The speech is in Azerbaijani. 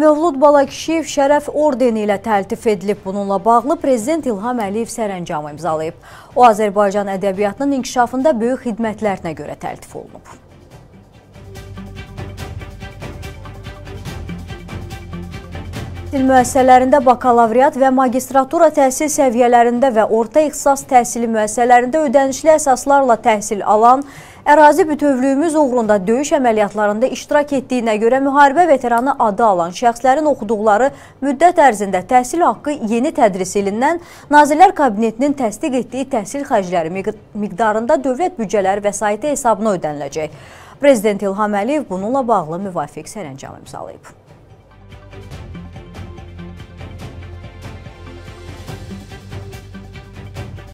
Mövlud Balakişiyev şərəf ordeni ilə təltif edilib. Bununla bağlı Prezident İlham Əliyev sərəncamı imzalayıb. O, Azərbaycan ədəbiyyatının inkişafında böyük xidmətlərinə görə təltif olunub. Təhsil müəssisələrində bakalavriat və magistratura təhsil səviyyələrində və orta ixtisas təhsili müəssisələrində ödənişli əsaslarla təhsil alan, ərazi bütövlüyümüz uğrunda döyüş əməliyyatlarında iştirak etdiyinə görə müharibə veteranı adı alan şəxslərin oxuduqları müddət ərzində təhsil haqqı yeni tədris ilindən Nazirlər Kabinetinin təsdiq etdiyi təhsil xərcləri miqdarında dövlət büdcələri vəsaiti hesabına ödəniləcək. Prezident İlham Əliyev bununla bağlı müvafiq sərəncam imzalayıb.